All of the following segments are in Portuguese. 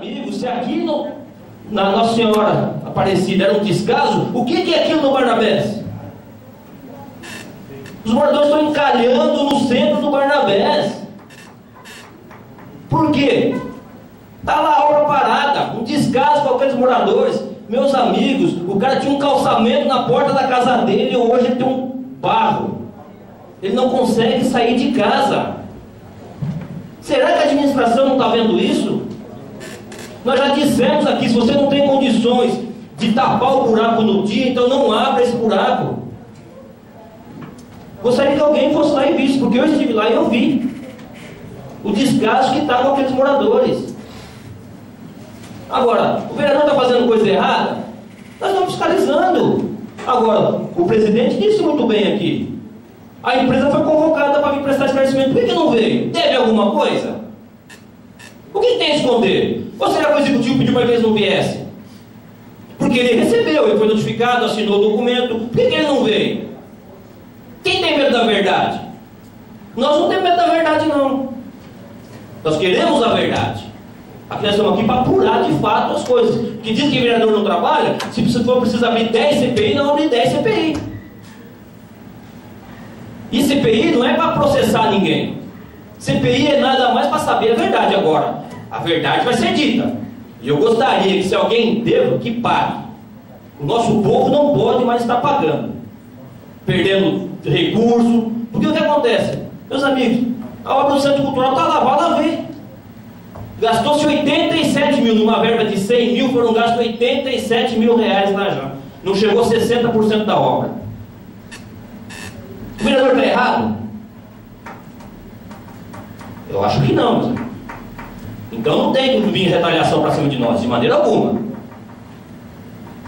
amigos, se aqui na Nossa Senhora Aparecida era um descaso, o que, é aquilo no Barnabés? Os moradores estão encalhando no centro do Barnabés. Por quê? Está lá a obra parada, um descaso com aqueles moradores. Meus amigos, o cara tinha um calçamento na porta da casa dele e hoje ele tem um barro. Ele não consegue sair de casa. Será que a administração não está vendo isso? Nós já dissemos aqui, se você não tem condições de tapar o buraco no dia, então não abra esse buraco. Gostaria que alguém fosse lá e visse, porque eu estive lá e eu vi o descaso que está com aqueles moradores. Agora, o vereador está fazendo coisa errada? Nós estamos fiscalizando. Agora, o presidente disse muito bem aqui. A empresa foi convocada para vir prestar esclarecimento. Por que, que não veio? Teve alguma coisa? O que tem a esconder? Ou será que o executivo pediu para que eles não viessem? Porque ele recebeu, ele foi notificado, assinou o documento. Por que, ele não veio? Quem tem medo da verdade? Nós não temos medo da verdade, não. Nós queremos a verdade. Aqui nós estamos aqui para apurar de fato as coisas. Porque diz que o vereador não trabalha, se for preciso abrir 10 CPI, não abrir 10 CPI. E CPI não é para processar ninguém. CPI é nada mais para saber a verdade agora. A verdade vai ser dita. E eu gostaria que se alguém deva, que pague. O nosso povo não pode mais estar pagando. Perdendo recurso. Porque o que acontece? Meus amigos, a obra do Centro Cultural está lá, vai lá ver. Gastou-se 87 mil, numa verba de 100 mil, foram gastos 87 mil reais lá já. Não chegou a 60% da obra. O vereador está errado? Eu acho que não, meus Então não tem que vir retaliação para cima de nós, de maneira alguma.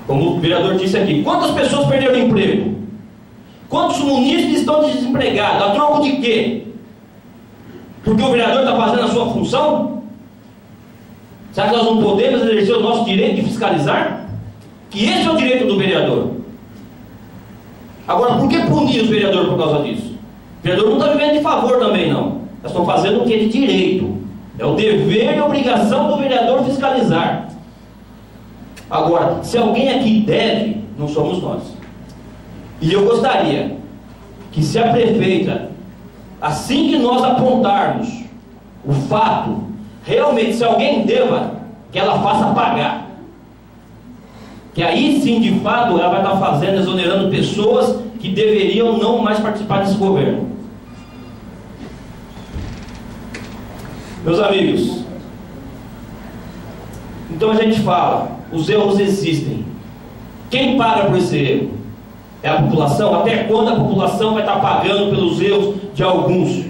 Como o vereador disse aqui, quantas pessoas perderam emprego? Quantos munícipes estão desempregados? A troco de quê? Porque o vereador está fazendo a sua função? Será que nós não podemos exercer o nosso direito de fiscalizar? Que esse é o direito do vereador. Agora, por que punir os vereadores por causa disso? O vereador não está vivendo de favor também, não. Nós estamos fazendo o que é de direito. É o dever e obrigação do vereador fiscalizar. Agora, se alguém aqui deve, não somos nós. E eu gostaria que se a prefeita, assim que nós apontarmos o fato, realmente se alguém deva, que ela faça pagar. Que aí sim, de fato, ela vai estar fazendo, exonerando pessoas que deveriam não mais participar desse governo. Meus amigos, então a gente fala, os erros existem. Quem paga por esse erro? É a população? Até quando a população vai estar pagando pelos erros de alguns?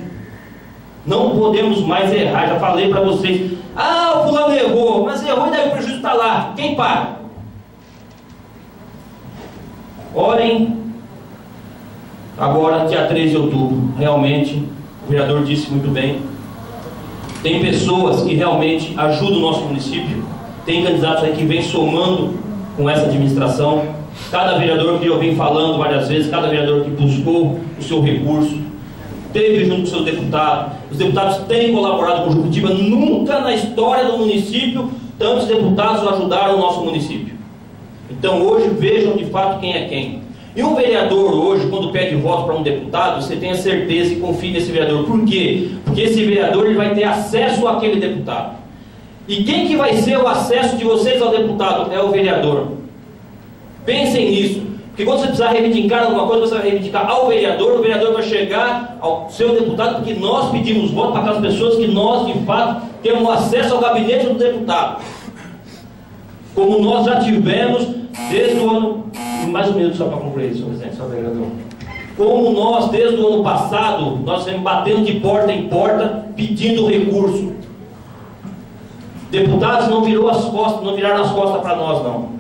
Não podemos mais errar. Já falei para vocês. Ah, o fulano errou, mas errou e daí o prejuízo está lá. Quem paga? Orem agora, dia 13 de outubro. Realmente, o vereador disse muito bem. Tem pessoas que realmente ajudam o nosso município. Tem candidatos aí que vêm somando com essa administração. Cada vereador que eu venho falando várias vezes, cada vereador que buscou o seu recurso, teve junto com o seu deputado. Os deputados têm colaborado com o Jucutiba. Nunca na história do município tantos deputados ajudaram o nosso município. Então hoje vejam de fato quem é quem. E um vereador hoje, quando pede voto para um deputado, você tenha certeza e confie nesse vereador. Por quê? Porque esse vereador ele vai ter acesso àquele deputado. E quem que vai ser o acesso de vocês ao deputado? É o vereador. Pensem nisso. Porque quando você precisar reivindicar alguma coisa, você vai reivindicar ao vereador, o vereador vai chegar ao seu deputado, porque nós pedimos voto para aquelas pessoas que nós, de fato, temos acesso ao gabinete do deputado. Como nós já tivemos desde o ano. Mais um minuto só para concluir, senhor presidente, só vereador. Como nós, desde o ano passado, nós vemos batendo de porta em porta pedindo recurso. Deputados não virou as costas, não viraram as costas para nós, não.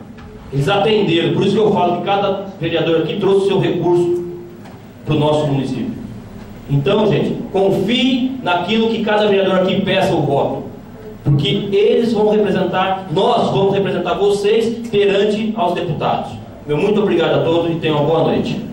Eles atenderam, por isso que eu falo que cada vereador aqui trouxe seu recurso para o nosso município. Então, gente, confie naquilo que cada vereador aqui peça o voto. Porque eles vão representar, nós vamos representar vocês perante aos deputados. Meu muito obrigado a todos e tenham uma boa noite.